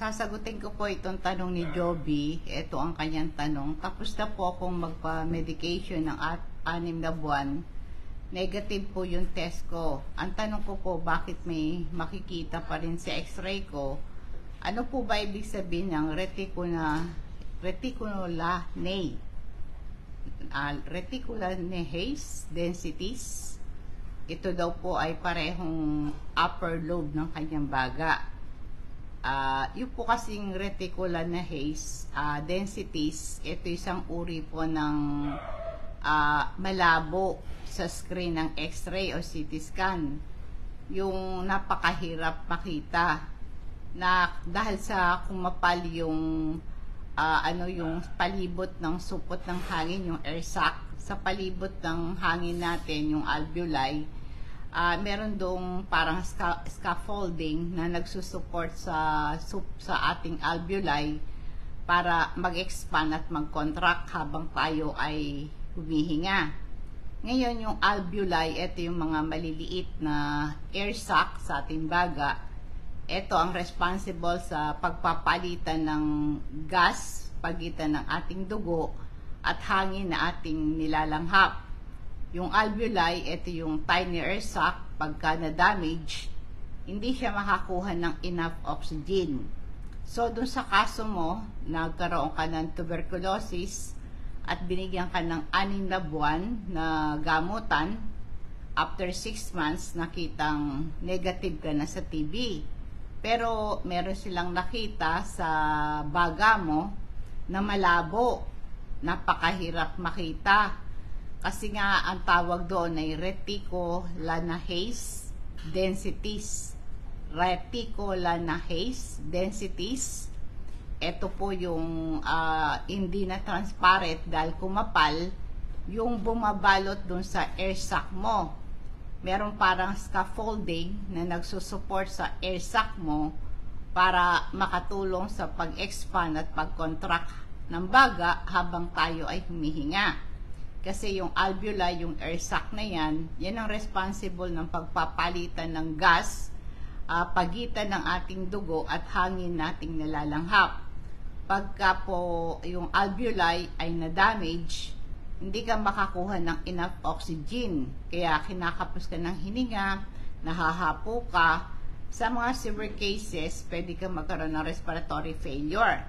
sasagutin ko po itong tanong ni Joby. Ito ang kanyang tanong. Tapos na po akong magpa-medication ng at anim na buwan. Negative po yung test ko. Ang tanong ko po, bakit may makikita pa rin sa x-ray ko? Ano po ba ibig sabihin ng reticula, reticulonane? Uh, reticulonase densities? Ito daw po ay parehong upper lobe ng kanyang baga uh, yung po kasing reticular na haze uh, densities, ito isang uri po ng uh, malabo sa screen ng x-ray o CT scan. Yung napakahirap makita na dahil sa kumapal yung uh, ano yung palibot ng supot ng hangin, yung air sac sa palibot ng hangin natin, yung alveoli, uh, meron dong parang sca scaffolding na nagsusupport sa sa ating alveoli para mag-expand at mag-contract habang tayo ay humihinga. Ngayon, yung alveoli, ito yung mga maliliit na air sac sa ating baga. Ito ang responsible sa pagpapalitan ng gas pagitan ng ating dugo at hangin na ating nilalanghap. Yung alveoli, ito yung tiny air sac, pagka na-damage, hindi siya makakuha ng enough oxygen. So, dun sa kaso mo, nagkaroon ka ng tuberculosis at binigyan ka ng anim na buwan na gamutan, after 6 months, nakitang negative ka na sa TB. Pero, meron silang nakita sa baga mo na malabo, napakahirap makita kasi nga, ang tawag doon ay reticulanahase densities. Reticulanahase densities. Ito po yung uh, hindi na transparent dahil kumapal yung bumabalot doon sa air sac mo. Meron parang scaffolding na nagsusupport sa air sac mo para makatulong sa pag-expand at pag-contract ng baga habang tayo ay humihinga. Kasi yung alveoli, yung air sac na yan, yan ang responsible ng pagpapalitan ng gas uh, pagitan ng ating dugo at hangin nating nalalanghap. Pagka po yung alveoli ay na-damage, hindi ka makakuha ng enough oxygen. Kaya kinakapos ka ng hininga, nahahapo ka. Sa mga severe cases, pwede ka magkaroon ng respiratory failure.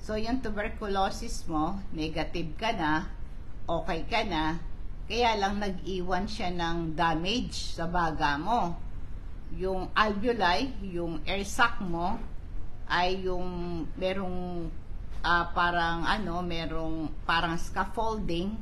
So, yung tuberculosis mo, negative ka na, okay ka na, kaya lang nag-iwan siya ng damage sa baga mo. Yung alveoli, yung air sac mo, ay yung merong uh, parang ano, merong parang scaffolding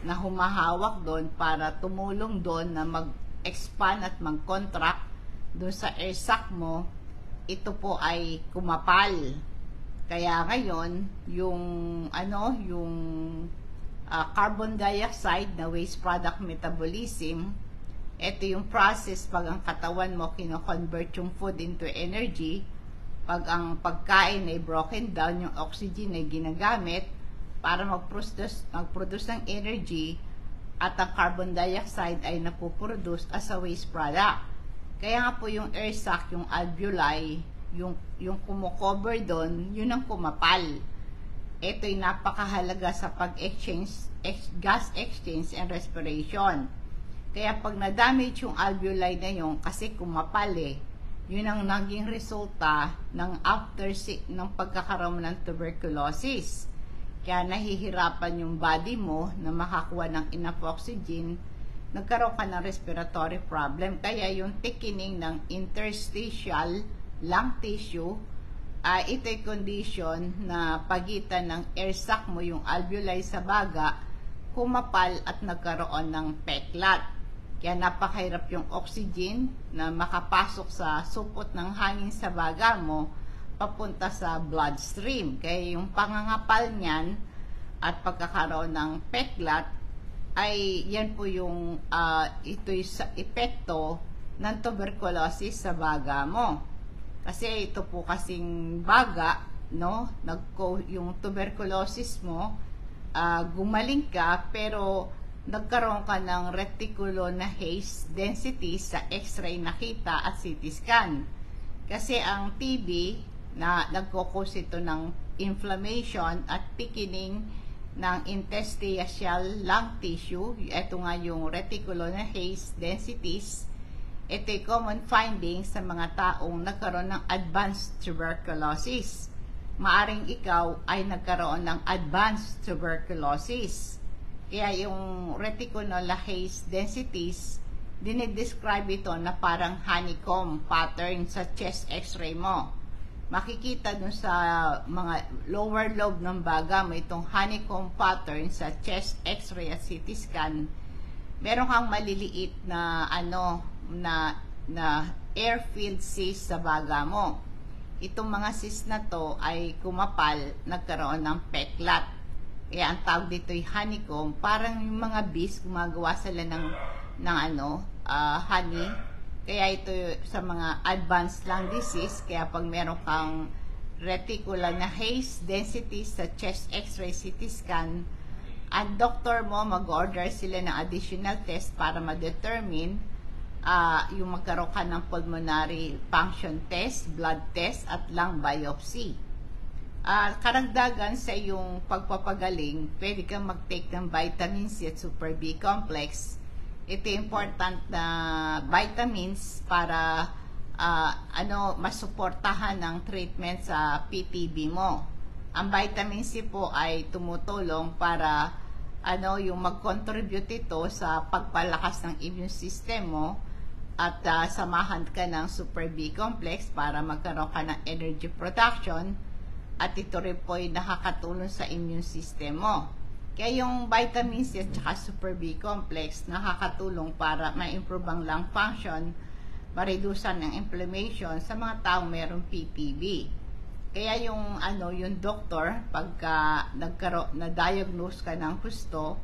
na humahawak doon para tumulong doon na mag-expand at mag-contract doon sa air sac mo. Ito po ay kumapal. Kaya ngayon, yung ano, yung uh, carbon dioxide na waste product metabolism, ito yung process pag ang katawan mo kino-convert yung food into energy, pag ang pagkain ay broken down, yung oxygen ay ginagamit para mag-produce, mag-produce ng energy at ang carbon dioxide ay napoproduce as a waste product. Kaya nga po yung air sac, yung alveoli, yung, yung kumukover doon, yun ang kumapal ito'y napakahalaga sa pag-exchange, ex, gas exchange and respiration. Kaya pag na-damage yung alveoli na yun, kasi kumapal eh, yun ang naging resulta ng after ng pagkakaroon ng tuberculosis. Kaya nahihirapan yung body mo na makakuha ng enough oxygen, nagkaroon ka ng respiratory problem. Kaya yung thickening ng interstitial lung tissue uh, ito'y condition na pagitan ng air sac mo, yung alveoli sa baga, kumapal at nagkaroon ng peklat. Kaya napakahirap yung oxygen na makapasok sa supot ng hangin sa baga mo papunta sa bloodstream. Kaya yung pangangapal niyan at pagkakaroon ng peklat ay yan po yung uh, ito'y sa epekto ng tuberculosis sa baga mo. Kasi ito po kasing baga, no? Nagko yung tuberculosis mo, uh, gumaling ka pero nagkaroon ka ng reticulonahase density sa x-ray nakita at CT scan. Kasi ang TB, na nagkukos ito ng inflammation at thickening ng interstitial lung tissue. Ito nga yung reticular haze densities. Ito ay common finding sa mga taong nagkaroon ng advanced tuberculosis. Maaring ikaw ay nagkaroon ng advanced tuberculosis. Kaya yung reticular haze densities, dinidescribe ito na parang honeycomb pattern sa chest x-ray mo makikita dun sa mga lower lobe ng baga mo itong honeycomb pattern sa chest x-ray at CT scan meron kang maliliit na ano na na air-filled cyst sa baga mo. Itong mga cyst na to ay kumapal nagkaroon ng peklat. Kaya ang tawag dito ay honeycomb. Parang yung mga bees gumagawa sila ng ng ano uh, honey. Kaya ito sa mga advanced lung disease, kaya pag meron kang reticular na haze density sa chest x-ray CT scan, ang doctor mo mag-order sila ng additional test para ma-determine uh, yung magkaroon ka ng pulmonary function test, blood test, at lung biopsy. Uh, karagdagan sa yung pagpapagaling, pwede kang mag-take ng vitamin C at super B complex ito important na vitamins para uh, ano masuportahan ng treatment sa PTB mo. Ang vitamin C po ay tumutulong para ano yung mag-contribute ito sa pagpalakas ng immune system mo at uh, samahan ka ng super B complex para magkaroon ka ng energy production at ito rin po ay nakakatulong sa immune system mo. Kaya yung vitamin C at super B complex nakakatulong para ma-improve ang lung function, ma-reducean ng inflammation sa mga taong mayroong PPB. Kaya yung ano, yung doctor pagka nagkaro na diagnose ka ng gusto,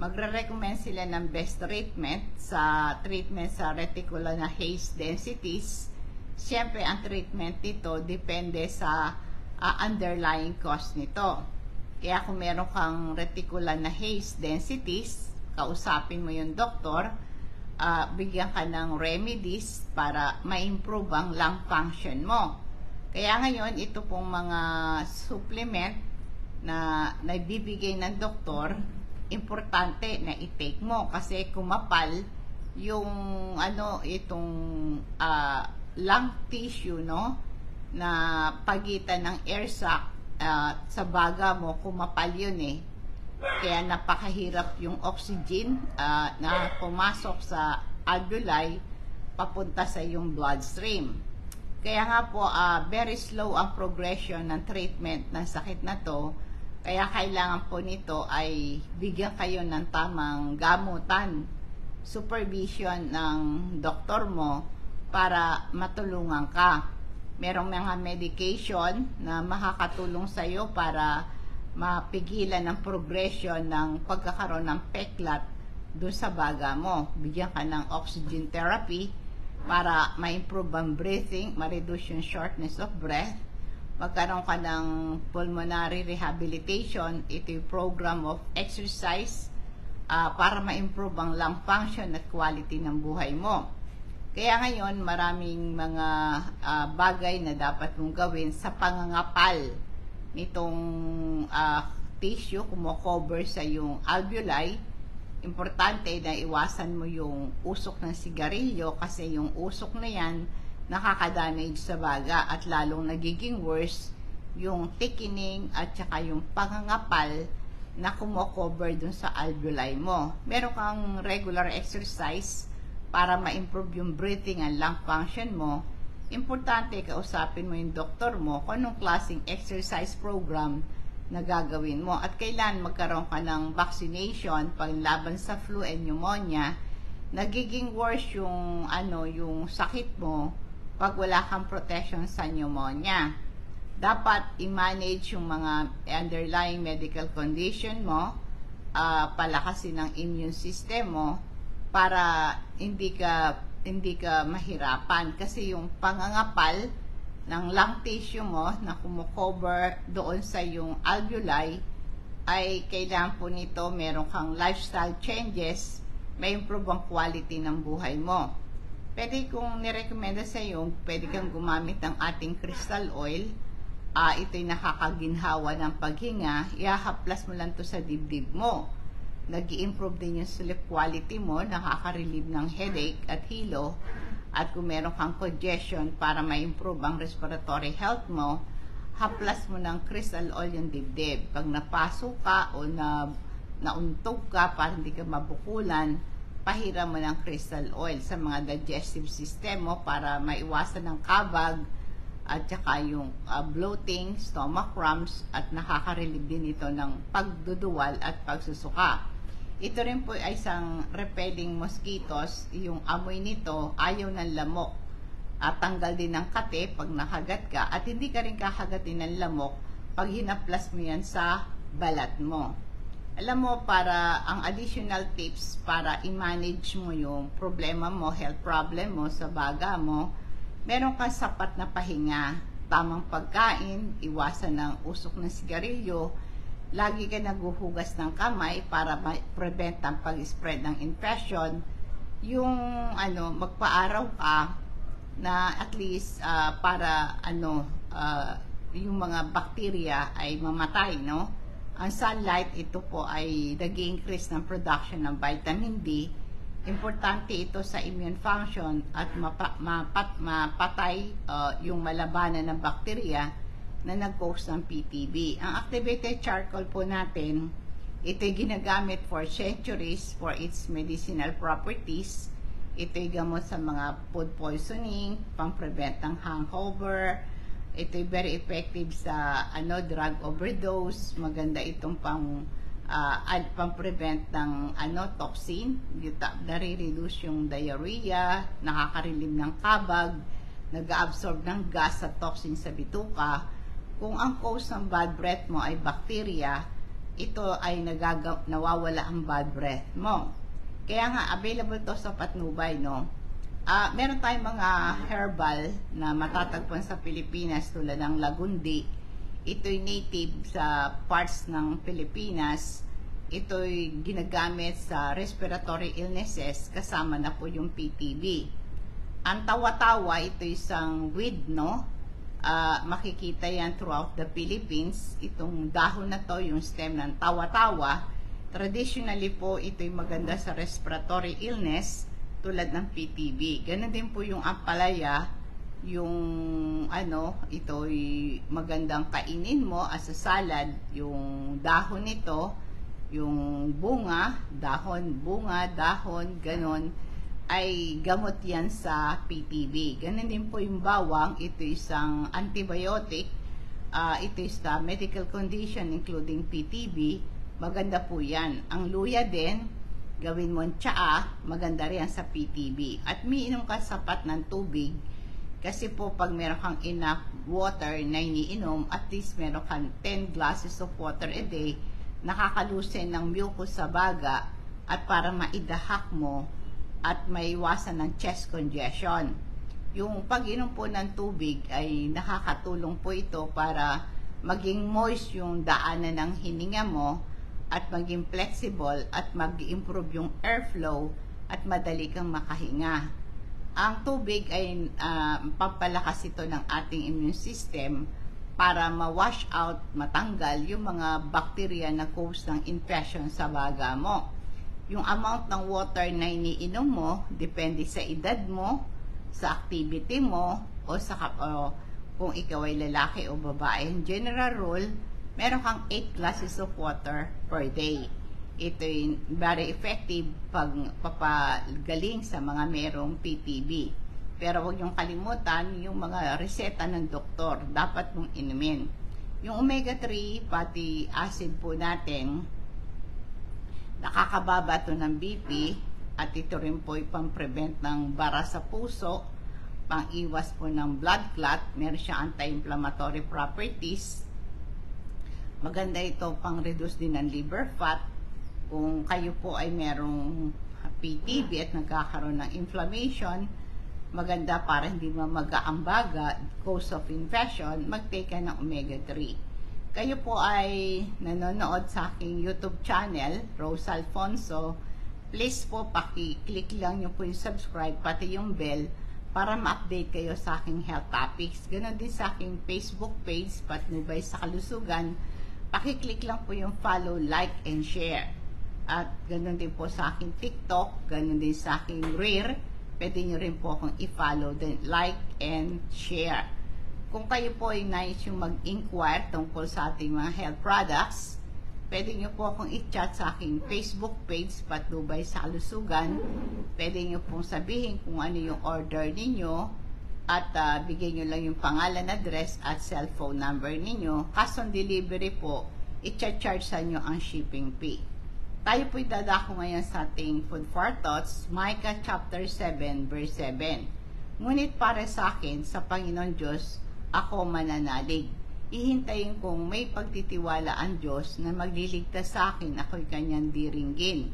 magre-recommend sila ng best treatment sa treatment sa reticular na haze densities. Siyempre, ang treatment nito depende sa uh, underlying cause nito. Kaya kung meron kang reticular na haze densities, kausapin mo yung doktor, uh, bigyan ka ng remedies para ma-improve ang lung function mo. Kaya ngayon, ito pong mga supplement na naibibigay ng doktor, importante na i-take mo kasi kumapal yung ano itong uh, lung tissue no na pagitan ng air sac uh, sa baga mo, kumapal yun eh. Kaya napakahirap yung oxygen uh, na pumasok sa alveoli papunta sa yung bloodstream. Kaya nga po, uh, very slow ang progression ng treatment ng sakit na to. Kaya kailangan po nito ay bigyan kayo ng tamang gamutan, supervision ng doktor mo para matulungan ka merong mga medication na makakatulong sa iyo para mapigilan ang progression ng pagkakaroon ng peklat doon sa baga mo. Bigyan ka ng oxygen therapy para ma-improve ang breathing, ma-reduce yung shortness of breath. Magkaroon ka ng pulmonary rehabilitation, ito yung program of exercise uh, para ma-improve ang lung function at quality ng buhay mo. Kaya ngayon, maraming mga uh, bagay na dapat mong gawin sa pangangapal nitong uh, tissue, kumocover sa yung alveoli. Importante na iwasan mo yung usok ng sigarilyo kasi yung usok na yan nakaka-damage sa baga at lalong nagiging worse yung thickening at saka yung pangangapal na kumocover dun sa alveoli mo. Meron kang regular exercise para ma-improve yung breathing and lung function mo, importante kausapin mo yung doktor mo kung anong klaseng exercise program na gagawin mo. At kailan magkaroon ka ng vaccination paglaban sa flu and pneumonia, nagiging worse yung, ano, yung sakit mo pag wala kang protection sa pneumonia. Dapat i-manage yung mga underlying medical condition mo, uh, palakasin ang immune system mo, para hindi ka hindi ka mahirapan kasi yung pangangapal ng lung tissue mo na kumukover doon sa yung alveoli ay kailangan po nito meron kang lifestyle changes may improve ang quality ng buhay mo. Pwede kong nirekomenda sa iyo, pwede kang gumamit ng ating crystal oil uh, ito'y nakakaginhawa ng paghinga, ihahaplas mo lang to sa dibdib mo. nag improve din yung sleep quality mo, nakaka-relieve ng headache at hilo, at kung meron kang congestion para ma-improve ang respiratory health mo, haplas mo ng crystal oil yung dibdib. Pag napasok ka o na, nauntog ka para hindi ka mabukulan, pahiram mo ng crystal oil sa mga digestive system mo para maiwasan ng kabag at saka yung uh, bloating, stomach cramps at nakaka-relieve din ito ng pagduduwal at pagsusuka. Ito rin po ay isang repelling mosquitoes. Yung amoy nito ayaw ng lamok. At tanggal din ng kate pag nakagat ka. At hindi ka rin kakagatin ng lamok pag hinaplas mo yan sa balat mo. Alam mo, para ang additional tips para i-manage mo yung problema mo, health problem mo sa baga mo, meron kang sapat na pahinga, tamang pagkain, iwasan ng usok ng sigarilyo, lagi ka naguhugas ng kamay para ma-prevent ang pag-spread ng infection, yung ano, magpaaraw ka na at least uh, para ano, uh, yung mga bacteria ay mamatay, no? Ang sunlight, ito po ay nag-increase ng production ng vitamin D. Importante ito sa immune function at mapa, mapat, mapatay uh, yung malabanan ng bakterya na nag-cause ng PTB. Ang activated charcoal po natin, ito ginagamit for centuries for its medicinal properties. Ito gamot sa mga food poisoning, pang-prevent ng hangover, ito very effective sa ano drug overdose. Maganda itong pang uh, ad, pang-prevent ng ano toxin. Nare-reduce yung diarrhea, nakaka-relieve ng kabag, nag-absorb ng gas sa toxin sa bituka. Kung ang cause ng bad breath mo ay bacteria, ito ay nagaga nawawala ang bad breath mo. Kaya nga, available to sa patnubay, no? Uh, meron tayong mga herbal na matatagpuan sa Pilipinas tulad ng lagundi. Ito'y native sa parts ng Pilipinas. Ito'y ginagamit sa respiratory illnesses kasama na po yung PTB. Ang tawa-tawa, ito isang weed, no? Uh, makikita yan throughout the Philippines. Itong dahon na to, yung stem ng tawa-tawa, traditionally po ito'y maganda sa respiratory illness tulad ng PTB. Ganun din po yung ampalaya, yung ano, ito'y magandang kainin mo as a salad, yung dahon nito, yung bunga, dahon, bunga, dahon, ganun, ay gamot yan sa PTB. Ganun din po yung bawang, ito isang antibiotic, uh, ito is the medical condition including PTB, maganda po yan. Ang luya din, gawin mo tsaa, maganda rin sa PTB. At miinom ka sapat ng tubig kasi po pag meron kang enough water na iniinom, at least meron kang 10 glasses of water a day, nakakalusin ng mucus sa baga at para maidahak mo at maiwasan ng chest congestion. Yung pag-inom po ng tubig ay nakakatulong po ito para maging moist yung daanan ng hininga mo at maging flexible at mag-improve yung airflow at madali kang makahinga. Ang tubig ay uh, pampalakas ito ng ating immune system para ma-wash out, matanggal yung mga bacteria na cause ng infection sa baga mo. Yung amount ng water na iniinom mo, depende sa edad mo, sa activity mo, o sa o, kung ikaw ay lalaki o babae. In general rule, meron kang 8 glasses of water per day. Ito ay very effective pag papagaling sa mga merong PTB. Pero huwag yung kalimutan yung mga reseta ng doktor. Dapat mong inumin. Yung omega-3 fatty acid po natin, nakakababa to ng BP at ito rin po ay pang-prevent ng bara sa puso, pang-iwas po ng blood clot, meron siya anti-inflammatory properties, Maganda ito pang reduce din ng liver fat. Kung kayo po ay merong PTB at nagkakaroon ng inflammation, maganda para hindi mamaga ang baga, cause of infection, mag-take ka ng omega-3. Kayo po ay nanonood sa aking YouTube channel, Rose Alfonso. Please po, paki-click lang nyo po yung subscribe, pati yung bell, para ma-update kayo sa aking health topics. Ganon din sa aking Facebook page, Patnubay sa Kalusugan. Pakiclick lang po yung follow, like, and share. At ganon din po sa aking TikTok, ganon din sa aking Rare. Pwede nyo rin po akong i-follow, then like and share. Kung kayo po ay nais yung mag-inquire tungkol sa ating mga health products, pwede nyo po akong i-chat sa aking Facebook page, Patnubay sa Kalusugan. Pwede nyo pong sabihin kung ano yung order ninyo at uh, bigay nyo lang yung pangalan, address at cellphone number ninyo. Cash on delivery po, i-charge sa nyo ang shipping fee. Tayo po'y dadako ngayon sa ating Food for Thoughts, Micah chapter 7, verse 7. Ngunit para sa akin, sa Panginoon Diyos, ako mananalig ihintayin kong may pagtitiwala ang Diyos na magliligtas sa akin, ako'y kanyang diringgin.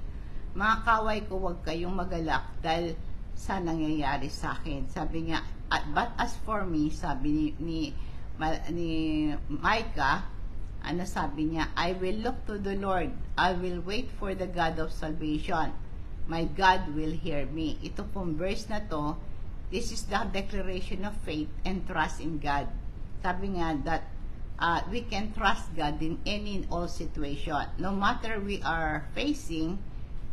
Mga kaway ko, huwag kayong magalak dahil sa nangyayari sa akin. Sabi niya, at but as for me, sabi ni, ni, ni Micah, ano sabi niya, I will look to the Lord. I will wait for the God of salvation. My God will hear me. Ito pong verse na to, this is the declaration of faith and trust in God. Sabi nga that uh, we can trust God in any and all situation. No matter we are facing,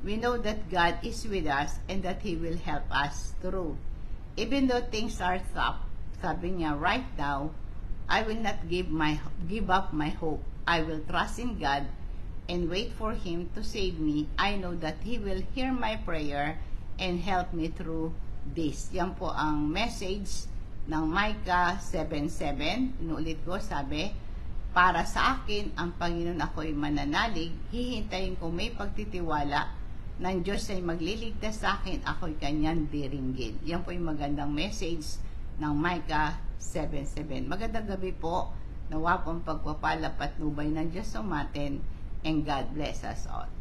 we know that God is with us and that He will help us through. Even though things are tough, sabi niya, right now, I will not give my give up my hope. I will trust in God and wait for Him to save me. I know that He will hear my prayer and help me through this. Yan po ang message ng Micah 7.7. Inulit ko, sabi, para sa akin, ang Panginoon ako'y mananalig, hihintayin ko may pagtitiwala ng Diyos ay magliligtas sa akin, ako'y kanyang diringgin. Yan po yung magandang message ng Micah 7.7. Magandang gabi po, nawa pong pagpapala patnubay ng Diyos umatin, and God bless us all.